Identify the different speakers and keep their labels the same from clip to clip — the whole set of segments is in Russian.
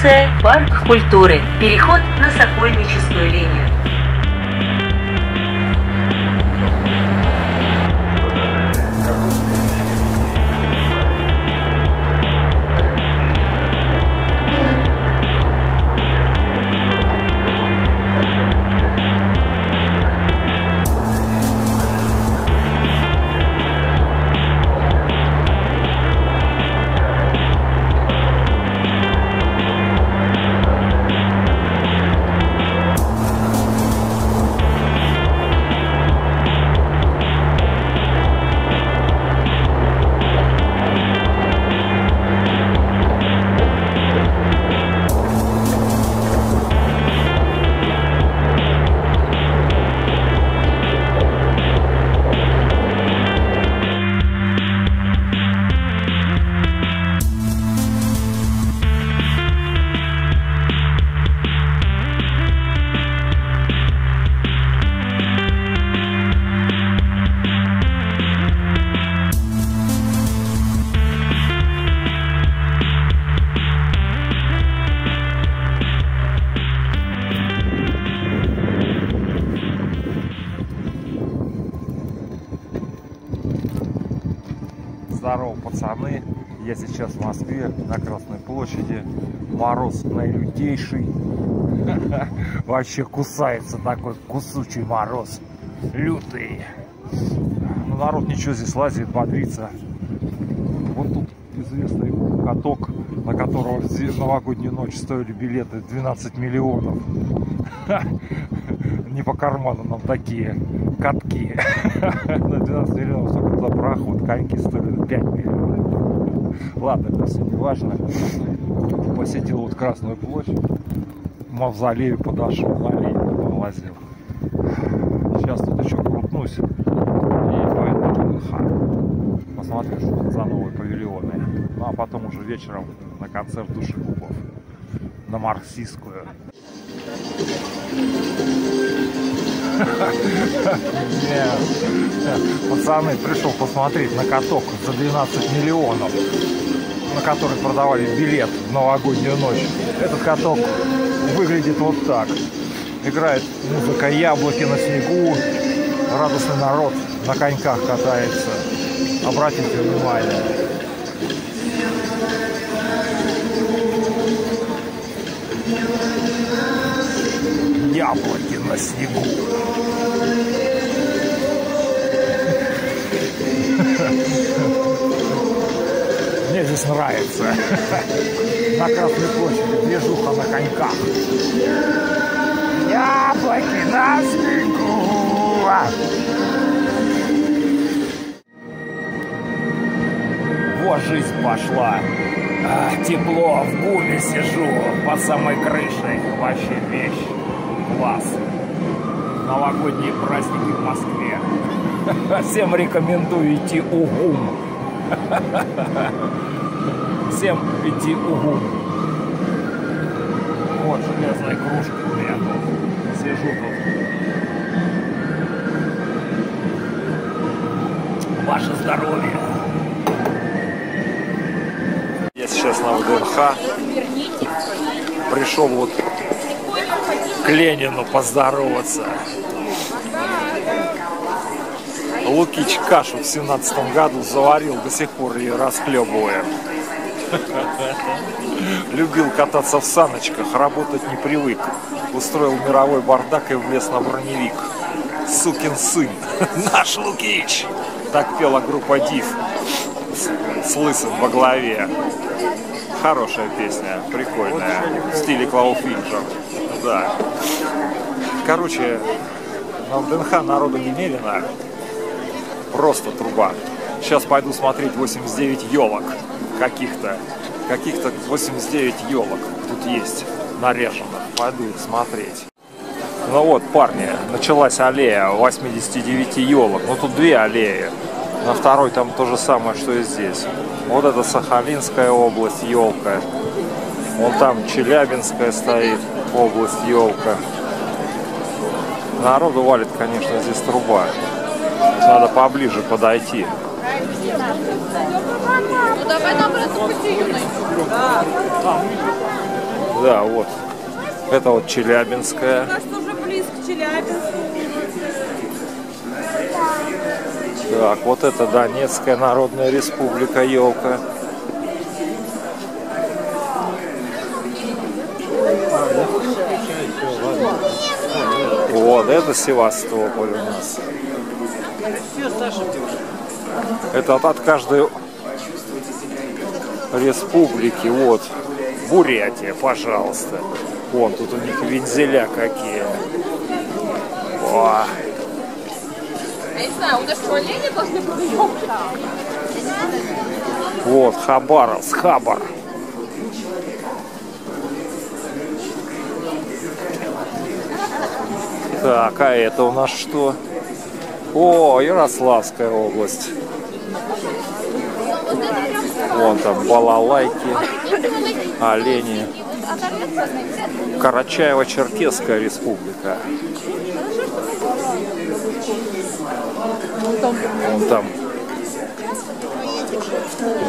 Speaker 1: Станция «Парк культуры». Переход на Сокольническую линию.
Speaker 2: Здорово, пацаны. Я сейчас в Москве, на Красной площади. Мороз наилютейший. Вообще кусается такой кусучий мороз. Лютый. Но народ ничего здесь лазит, бодрится. Вот тут известный каток, на которого в новогоднюю ночь стоили билеты 12 миллионов. Не по карману нам такие катки. На 12 миллионов только за проход. Коньки стоили 5 миллионов. Ладно, это все не важно. Посетил вот Красную площадь. Мавзолею подошел, на Ленина полазил. Сейчас тут еще крутнусь. И ха. Посмотрю, что за новые павильоны. Ну а потом уже вечером на концерт душегубов. На Марксистскую. Пацаны, пришел посмотреть на каток за 12 миллионов, на который продавали билет в новогоднюю ночь. Этот каток выглядит вот так. Играет музыка яблоки на снегу, радостный народ на коньках катается. Обратите внимание. Яблоки на снегу. Мне здесь нравится. На Красной площади движуха на коньках. Яблоки на снегу. Жизнь пошла. А, тепло, в гуме сижу, под самой крышей. Вообще вещь. Класс. Новогодние праздники в Москве. Всем рекомендую идти УГУМ. Всем идти УГУМ. Вот железная кружка у меня тут. Сижу тут. Ваше здоровье. Я ВДНХ. Пришел вот к Ленину поздороваться. Лукич кашу в семнадцатом году заварил, до сих пор ее расхлебываем. Любил кататься в саночках, работать не привык. Устроил мировой бардак и влез на броневик. Сукин сын, наш Лукич! Так пела группа Див с, с лысым во главе. Хорошая песня, прикольная, в стиле Клауфинджер. Да. Короче, на ВДНХ народу немерено. Просто труба. Сейчас пойду смотреть 89 елок каких-то. Каких-то 89 елок тут есть наряженных. Пойду их смотреть. Ну вот, парни, началась аллея 89 елок. Ну тут две аллеи. На второй там то же самое, что и здесь. Вот это Сахалинская область, елка. Вон там Челябинская стоит, область, елка. Народу валит, конечно, здесь труба. Надо поближе подойти. Да, вот. Это вот Челябинская.
Speaker 3: Кажется, уже близко к Челябинску.
Speaker 2: Так, вот это Донецкая Народная Республика елка. Вот, это Севастополь у нас. Это от, от каждой республики. Вот. Бурятия, пожалуйста. Вон, тут у них вензеля какие. О,
Speaker 3: Я не знаю, у нас олени должны быть?
Speaker 2: вот, Хабаровск, Хабар. Так, а это у нас что? О, Ярославская область. Вон там балалайки, олени. Карачаево-Черкесская республика. Вон там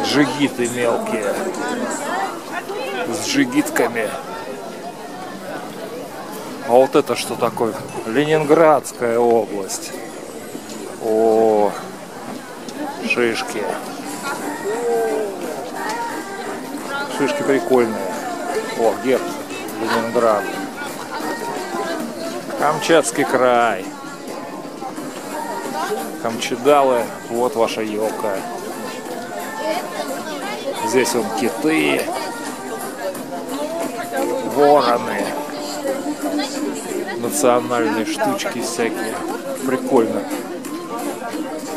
Speaker 2: джигиты мелкие. С джигитками. А вот это что такое? Ленинградская область. О, шишки. Шишки прикольные. О, герб Ленинград. Камчатский край. Камчедалы, вот ваша елка. Здесь вон киты, вороны, национальные штучки всякие. Прикольно.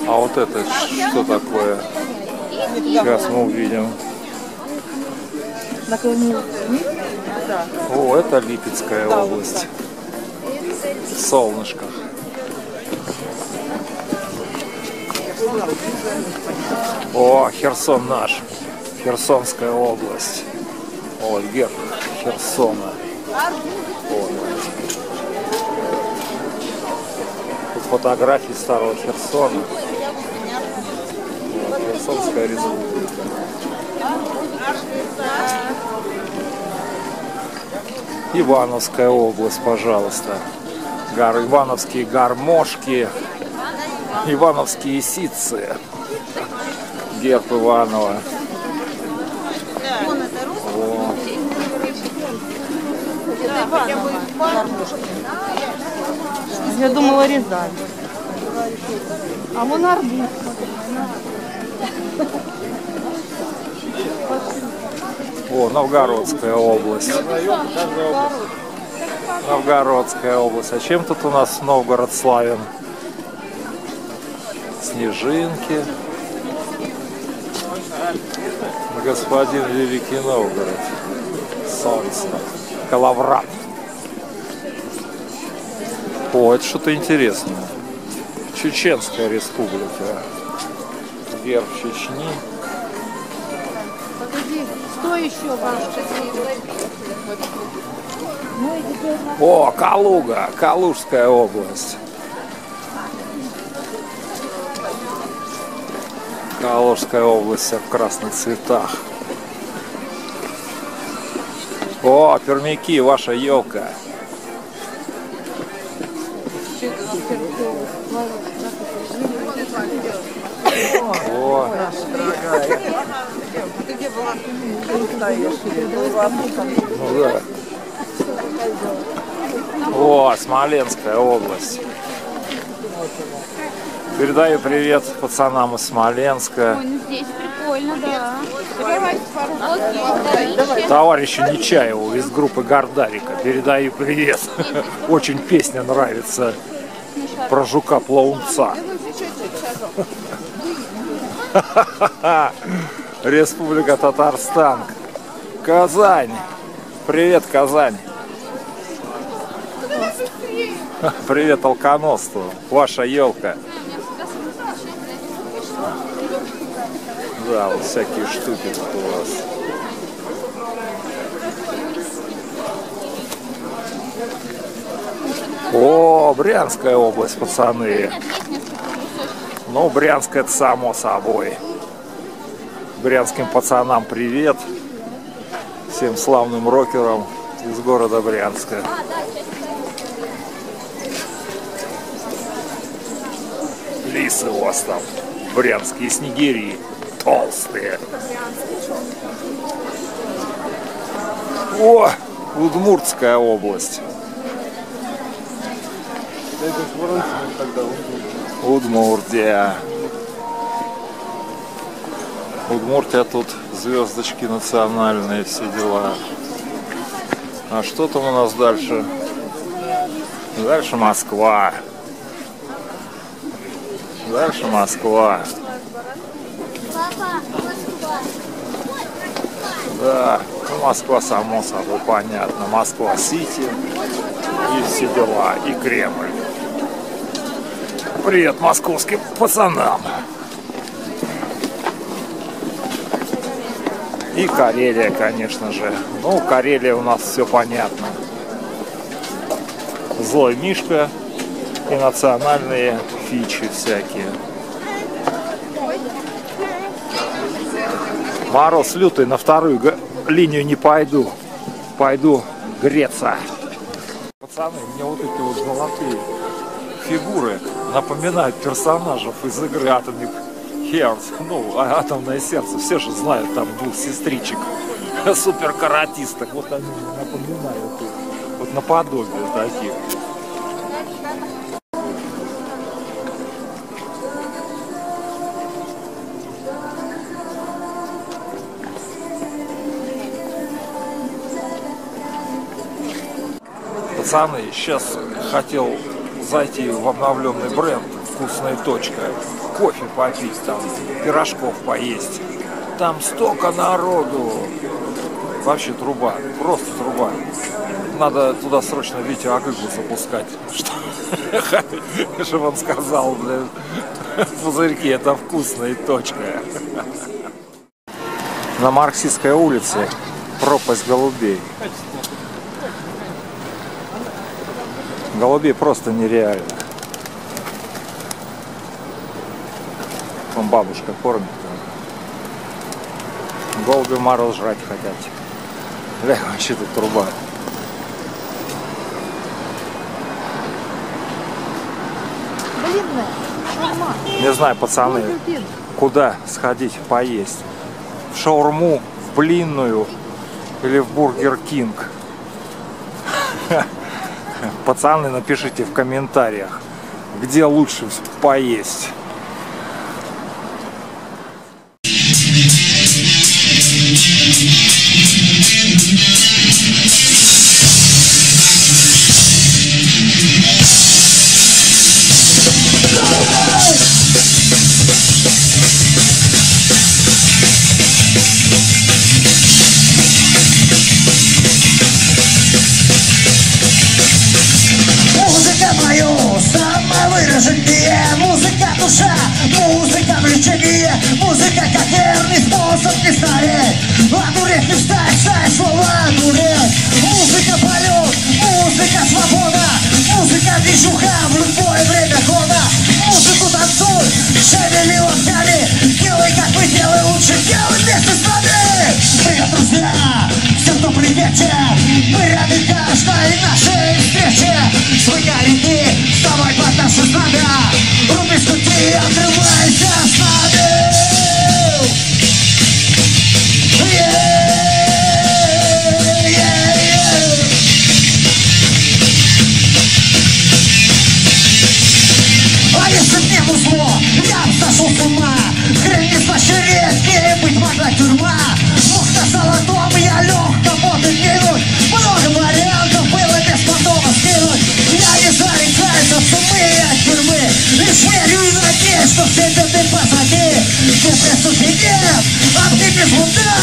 Speaker 2: А вот это что такое? Сейчас мы увидим. О, это Липецкая область. Солнышко. О, Херсон наш. Херсонская область. Вот герб Херсона. Вот. Тут фотографии старого Херсона. Вот, Херсонская республика. Ивановская область, пожалуйста. Гар, Ивановские гармошки, Ивановские ситцы. Герб Иванова. Вот.
Speaker 4: Я думала Рязань. А вон арбуз.
Speaker 2: О, Новгородская область. Новгородская область. А чем тут у нас Новгород славен? Снежинки. Господин Великий Новгород. Солнце. Калаврат. О, это что-то интересное. Чеченская республика. Герб Чечни.
Speaker 4: Что еще вам?
Speaker 2: О, Калуга, Калужская область. Калужская область вся в красных цветах. О, пермяки, ваша елка. О, ну да. О, Смоленская область. Передаю привет пацанам из Смоленска.
Speaker 5: Ну, здесь прикольно, да.
Speaker 2: Товарищу Нечаеву из группы Гордарика. Передаю привет. Очень песня нравится про жука-плаунца. Республика Татарстан. Казань. Привет, Казань. Привет, алконосту. Ваша елка. Да, вот всякие штуки тут у вас. О, Брянская область, пацаны. Ну, Брянск это само собой. Брянским пацанам привет. Всем славным рокерам. из города Брянска. Лисы у вас там, брянские снегири, толстые. О, Удмуртская область. Удмуртия. Удмуртия тут звездочки национальные, все дела. А что там у нас дальше? Дальше Москва. Дальше Москва. Да, ну, Москва, само собой, понятно. Москва-Сити и все дела, и Кремль. Привет московским пацанам. И Карелия, конечно же. Ну, Карелия у нас все понятно. Злой Мишка и национальные фичи всякие. Мороз лютый, на вторую линию не пойду. Пойду греться. Пацаны, мне вот эти вот золотые фигуры напоминают персонажей из игры Atomic Heart. Ну, а- атомное сердце. Все же знают там двух сестричек. Супер каратисток. Вот они напоминают. Вот наподобие таких. Пацаны, сейчас хотел зайти в обновленный бренд «Вкусная точка». Кофе попить там, пирожков поесть. Там столько народу. Вообще труба, просто труба. Надо туда срочно Витю Агыгу запускать. Что- Чтобы он сказал, блин, пузырьки, это вкусная точка. На Марксистской улице пропасть голубей. Голубей просто нереально. Вон бабушка кормит. Голуби мороз жрать хотят. Бля, вообще тут труба. Не знаю, пацаны, куда сходить поесть? В шаурму, в блинную или в Бургер Кинг? пацаны, напишите в комментариях, где лучше поесть. If we're